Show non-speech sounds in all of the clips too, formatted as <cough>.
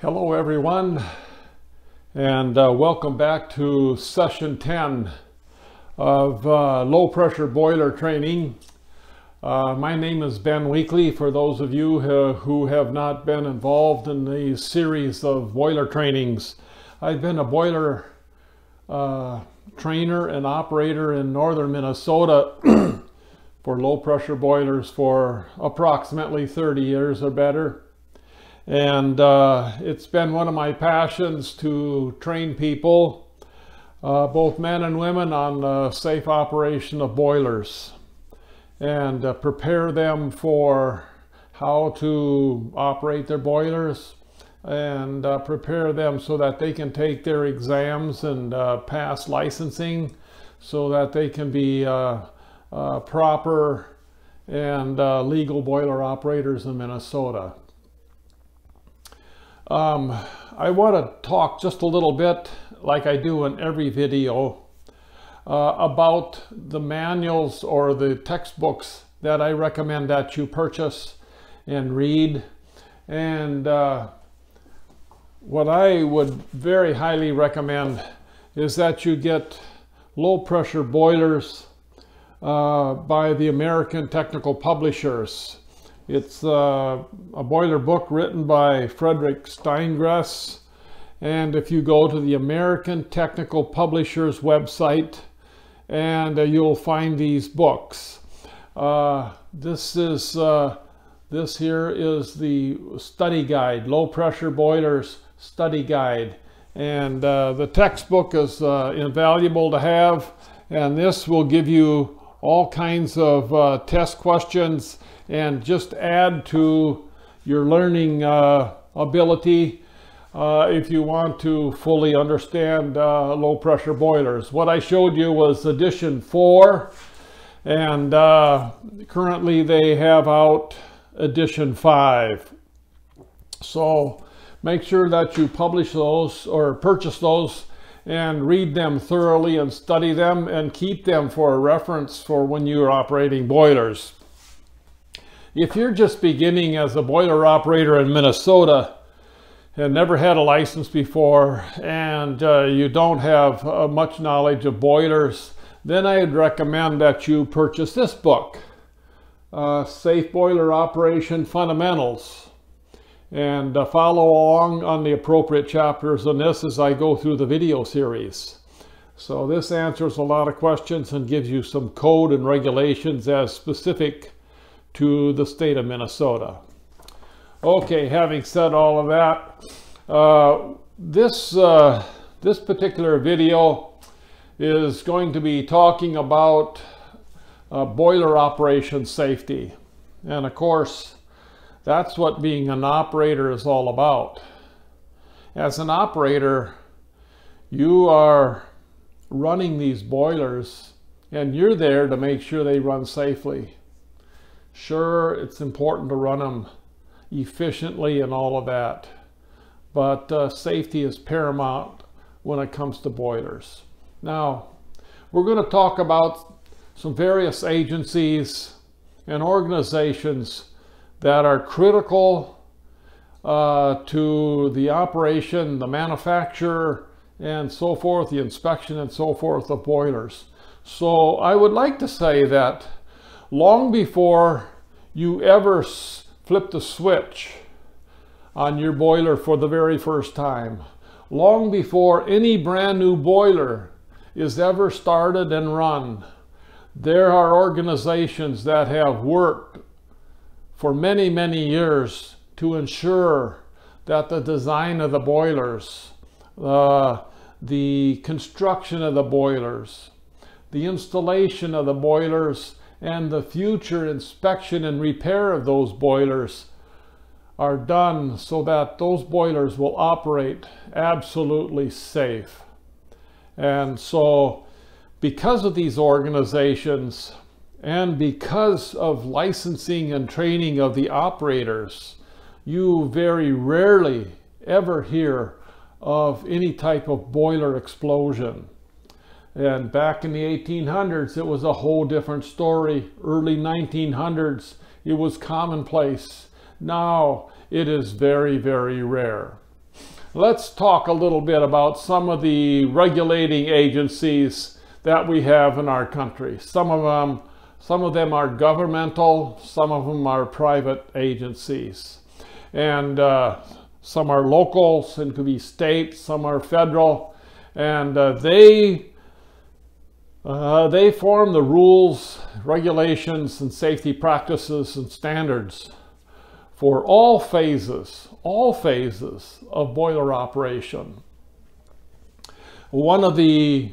Hello everyone and uh, welcome back to session 10 of uh, low pressure boiler training. Uh, my name is Ben Weekly for those of you who, who have not been involved in these series of boiler trainings. I've been a boiler uh, trainer and operator in northern Minnesota <clears throat> for low pressure boilers for approximately 30 years or better. And uh, it's been one of my passions to train people, uh, both men and women, on the safe operation of boilers and uh, prepare them for how to operate their boilers and uh, prepare them so that they can take their exams and uh, pass licensing so that they can be uh, proper and legal boiler operators in Minnesota. Um, I want to talk just a little bit, like I do in every video, uh, about the manuals or the textbooks that I recommend that you purchase and read. And uh, what I would very highly recommend is that you get low pressure boilers uh, by the American Technical Publishers. It's uh, a boiler book written by Frederick Steingress. And if you go to the American Technical Publishers website, and uh, you'll find these books. Uh, this is uh, this here is the study guide, low pressure boilers study guide, and uh, the textbook is uh, invaluable to have. And this will give you all kinds of test questions and just add to your learning uh, ability uh, if you want to fully understand uh, low pressure boilers. What I showed you was edition four and uh, currently they have out edition five. So make sure that you publish those or purchase those and read them thoroughly and study them and keep them for a reference for when you're operating boilers. If you're just beginning as a boiler operator in Minnesota and never had a license before and uh, you don't have uh, much knowledge of boilers, then I'd recommend that you purchase this book, uh, Safe Boiler Operation Fundamentals, and uh, follow along on the appropriate chapters on this as I go through the video series. So this answers a lot of questions and gives you some code and regulations as specific to the state of Minnesota. Okay, having said all of that, uh, this, uh, this particular video is going to be talking about uh, boiler operation safety. And of course, that's what being an operator is all about. As an operator, you are running these boilers and you're there to make sure they run safely. Sure, it's important to run them efficiently and all of that, but uh, safety is paramount when it comes to boilers. Now, we're going to talk about some various agencies and organizations that are critical uh, to the operation, the manufacture, and so forth, the inspection and so forth of boilers. So I would like to say that long before you ever flip the switch on your boiler for the very first time, long before any brand new boiler is ever started and run, there are organizations that have worked for many, many years to ensure that the design of the boilers, uh, the construction of the boilers, the installation of the boilers and the future inspection and repair of those boilers are done so that those boilers will operate absolutely safe. And so because of these organizations and because of licensing and training of the operators, you very rarely ever hear of any type of boiler explosion. And back in the 1800s, it was a whole different story. Early 1900s, it was commonplace. Now, it is very, very rare. let's talk a little bit about some of the regulating agencies that we have in our country. Some of them, some of them are governmental, some of them are private agencies. And uh, some are local, some could be state, some are federal. And uh, they uh, they form the rules, regulations, and safety practices and standards for all phases, all phases of boiler operation. One of the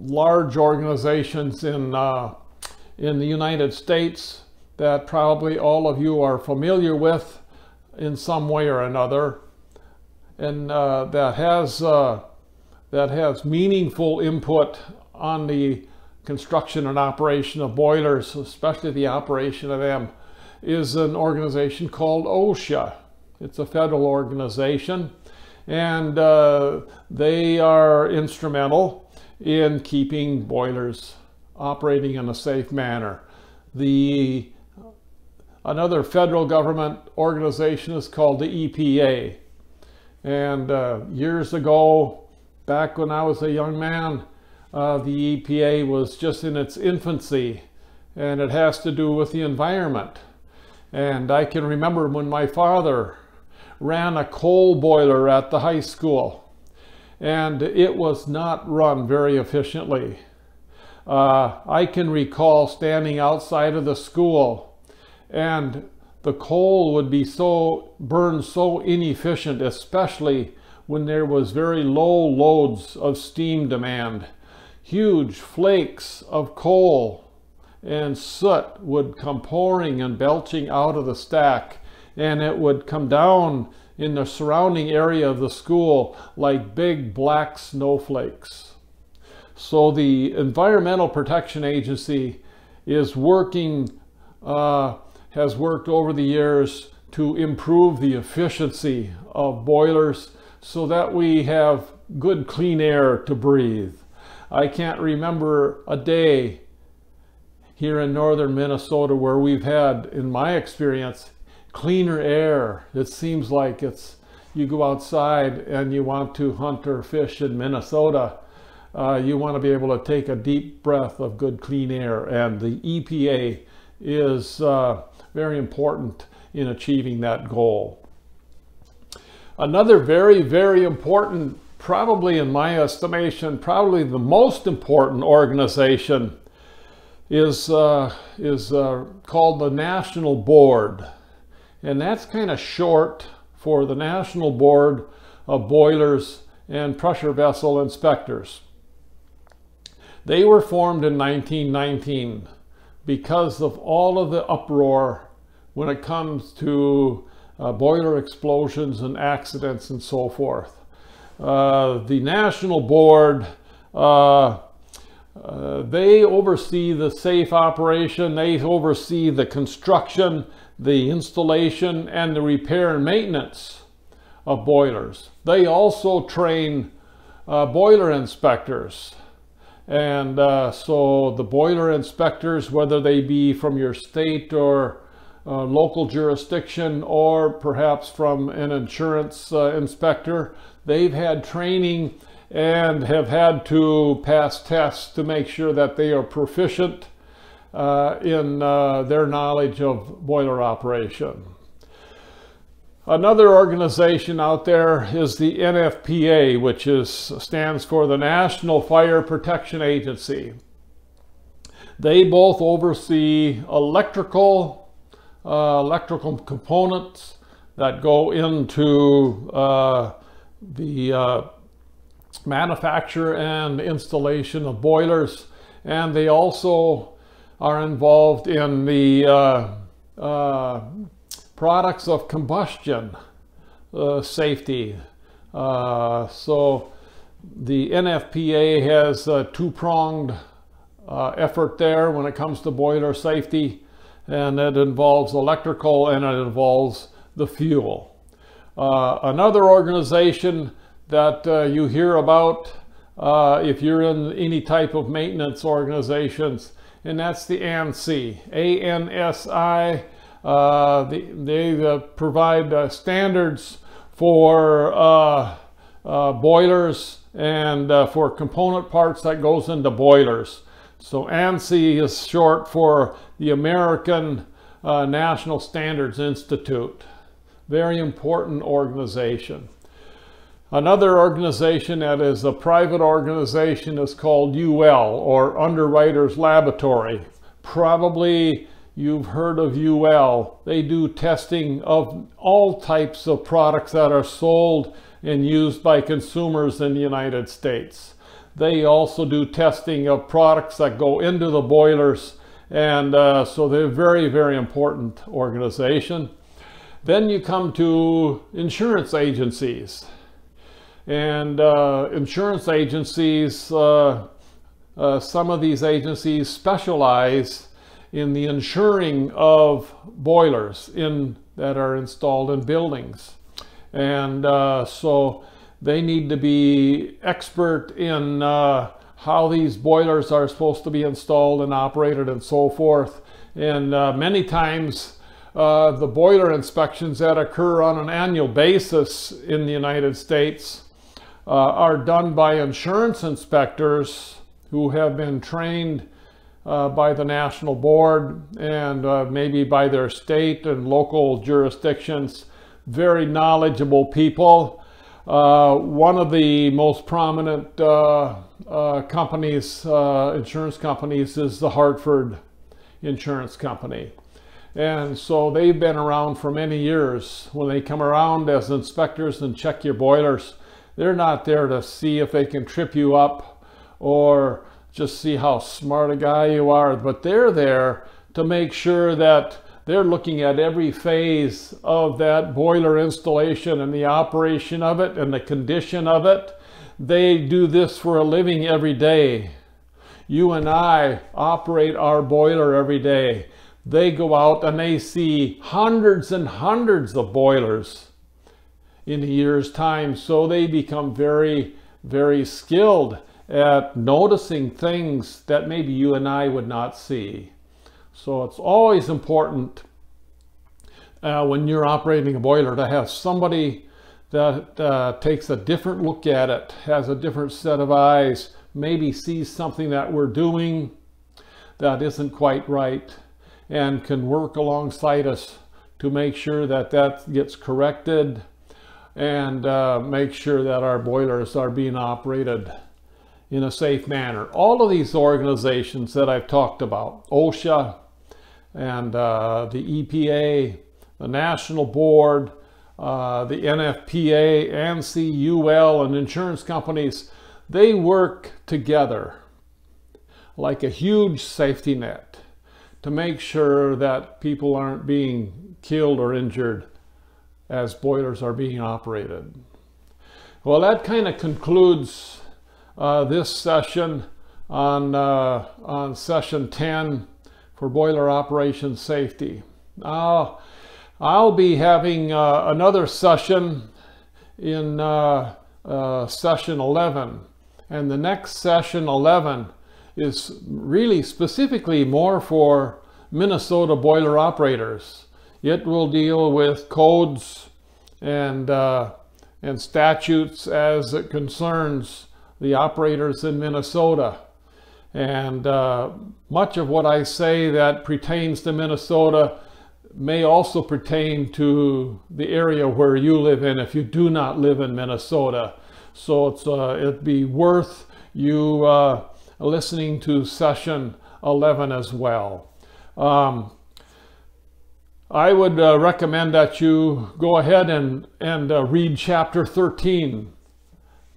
large organizations in, uh, in the United States that probably all of you are familiar with in some way or another, and uh, that has uh, that has meaningful input on the construction and operation of boilers, especially the operation of them, is an organization called OSHA. It's a federal organization, and uh, they are instrumental in keeping boilers operating in a safe manner. The another federal government organization is called the EPA. And uh, years ago, back when I was a young man, uh, the EPA was just in its infancy and it has to do with the environment. And I can remember when my father ran a coal boiler at the high school and it was not run very efficiently. Uh, I can recall standing outside of the school and the coal would be so burned so inefficient, especially when there was very low loads of steam demand. Huge flakes of coal and soot would come pouring and belching out of the stack and it would come down in the surrounding area of the school like big black snowflakes. So the Environmental Protection Agency is working uh, has worked over the years to improve the efficiency of boilers so that we have good clean air to breathe. I can't remember a day here in northern Minnesota where we've had, in my experience, cleaner air. It seems like it's you go outside and you want to hunt or fish in Minnesota. Uh, you want to be able to take a deep breath of good clean air and the EPA is uh, very important in achieving that goal. Another very, very important, probably in my estimation, probably the most important organization is, uh, is uh, called the National Board. And that's kind of short for the National Board of Boilers and Pressure Vessel Inspectors. They were formed in 1919 because of all of the uproar when it comes to uh, boiler explosions and accidents and so forth. Uh, the National Board, uh, uh they oversee the safe operation, they oversee the construction, the installation, and the repair and maintenance of boilers. They also train uh, boiler inspectors and so the boiler inspectors, whether they be from your state or uh, local jurisdiction or perhaps from an insurance uh, inspector, they've had training and have had to pass tests to make sure that they are proficient uh, in uh, their knowledge of boiler operation. Another organization out there is the NFPA, which is, stands for the National Fire Protection Agency. They both oversee electrical, uh, electrical components that go into uh, the uh, manufacture and installation of boilers. And they also are involved in the uh, uh, products of combustion safety. So the NFPA has a two-pronged uh, effort there when it comes to boiler safety and it involves electrical and it involves the fuel. Uh, another organization that uh, you hear about uh, if you're in any type of maintenance organizations and that's the ANSI, A-N-S-I uh, they, they uh, provide uh, standards for boilers and for component parts that goes into boilers. So ANSI is short for the American uh, National Standards Institute. Very important organization. Another organization that is a private organization is called UL or Underwriters Laboratory. Probably you've heard of UL. They do testing of all types of products that are sold and used by consumers in the United States. They also do testing of products that go into the boilers and uh, so they're a very, very important organization. Then you come to insurance agencies. And uh, insurance agencies, uh, uh, some of these agencies specialize in the insuring of boilers in, that are installed in buildings. And uh, so they need to be expert in uh, how these boilers are supposed to be installed and operated and so forth. And uh, many times uh, the boiler inspections that occur on an annual basis in the United States uh, are done by insurance inspectors who have been trained uh, by the national board and uh, maybe by their state and local jurisdictions. Very knowledgeable people. Uh, one of the most prominent uh, uh, companies, uh, insurance companies, is the Hartford Insurance Company. And so they've been around for many years. When they come around as inspectors and check your boilers, they're not there to see if they can trip you up or just see how smart a guy you are, but they're there to make sure that they're looking at every phase of that boiler installation and the operation of it and the condition of it. They do this for a living every day. You and I operate our boiler every day they go out and they see hundreds and hundreds of boilers in a year's time. So they become very, very skilled at noticing things that maybe you and I would not see. So it's always important uh, when you're operating a boiler to have somebody that uh, takes a different look at it, has a different set of eyes, maybe sees something that we're doing that isn't quite right and can work alongside us to make sure that that gets corrected and uh, make sure that our boilers are being operated in a safe manner. All of these organizations that I've talked about, OSHA and uh, the EPA, the National Board, uh, the NFPA, ANSI, UL, and insurance companies, they work together like a huge safety net to make sure that people aren't being killed or injured as boilers are being operated. Well, that kind of concludes uh, this session on, uh, on session 10 for boiler operation safety. Now, I'll be having uh, another session in uh, uh, session 11. And the next session 11 is really specifically more for Minnesota boiler operators. It will deal with codes and, uh, and statutes as it concerns the operators in Minnesota. And uh, much of what I say that pertains to Minnesota may also pertain to the area where you live in if you do not live in Minnesota. So it's, uh, it'd be worth you uh, listening to session 11 as well. Um, I would uh, recommend that you go ahead and, and uh, read chapter 13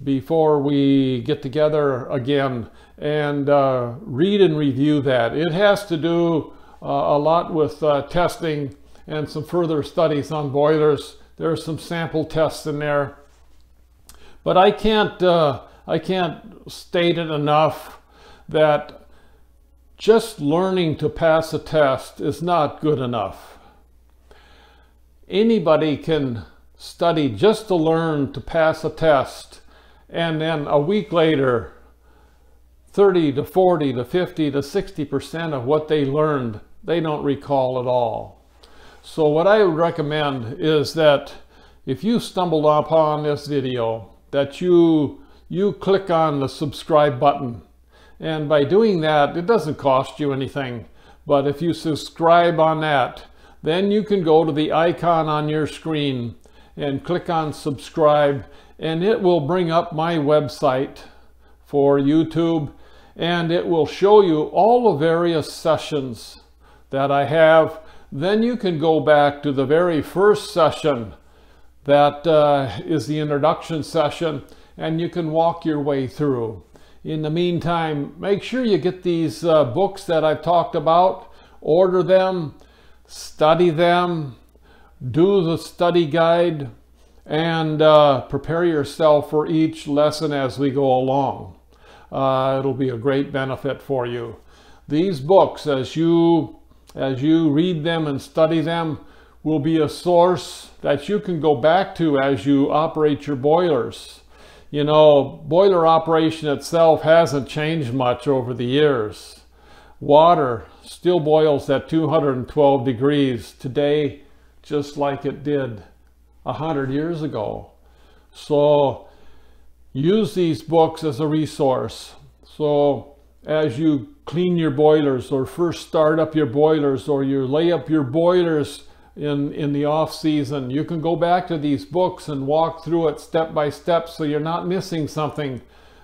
before we get together again and uh, read and review that. It has to do uh, a lot with uh, testing and some further studies on boilers. There are some sample tests in there. But I can't, uh, I can't state it enough that just learning to pass a test is not good enough. Anybody can study just to learn to pass a test and then a week later 30 to 40 to 50 to 60% of what they learned they don't recall at all. So what I would recommend is that if you stumbled upon this video, that you, you click on the subscribe button. And by doing that, it doesn't cost you anything. But if you subscribe on that, then you can go to the icon on your screen and click on subscribe and it will bring up my website for YouTube and it will show you all the various sessions that I have. Then you can go back to the very first session that uh, is the introduction session and you can walk your way through. In the meantime, make sure you get these uh, books that I've talked about, order them, study them, do the study guide, and uh, prepare yourself for each lesson as we go along. Uh, it'll be a great benefit for you. These books, as you, as you read them and study them, will be a source that you can go back to as you operate your boilers. You know, boiler operation itself hasn't changed much over the years. Water still boils at 212 degrees today, just like it did a hundred years ago. So use these books as a resource. So as you clean your boilers or first start up your boilers or you lay up your boilers in, in the off season, you can go back to these books and walk through it step by step so you're not missing something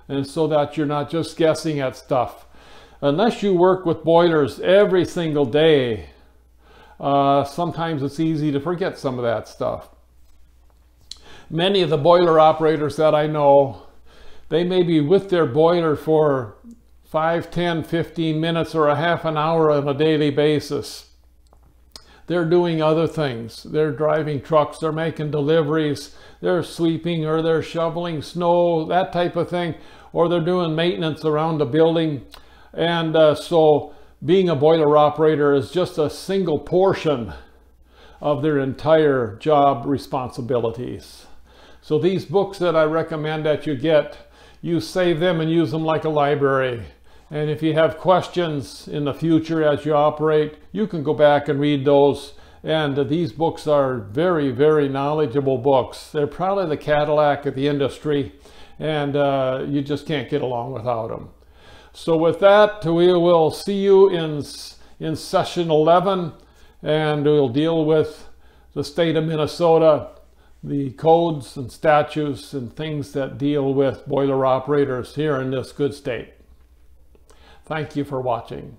and so that you're not just guessing at stuff unless you work with boilers every single day, uh, sometimes it's easy to forget some of that stuff. Many of the boiler operators that I know, they may be with their boiler for 5, 10, 15 minutes or a half an hour on a daily basis. They're doing other things. They're driving trucks, they're making deliveries, they're sweeping or they're shoveling snow, that type of thing, or they're doing maintenance around the building. And uh, so being a boiler operator is just a single portion of their entire job responsibilities. So these books that I recommend that you get, you save them and use them like a library. And if you have questions in the future as you operate, you can go back and read those. And these books are very, very knowledgeable books. They're probably the Cadillac of the industry, and uh, you just can't get along without them. So with that, we will see you in, in session 11, and we'll deal with the state of Minnesota, the codes and statutes and things that deal with boiler operators here in this good state. Thank you for watching.